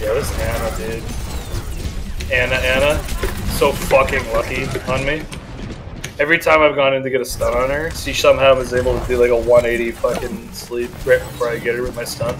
Yeah, this Ana, dude. Ana, Ana, so fucking lucky on me. Every time I've gone in to get a stun on her, she somehow is able to do like a 180 fucking sleep right before I get her with my stun.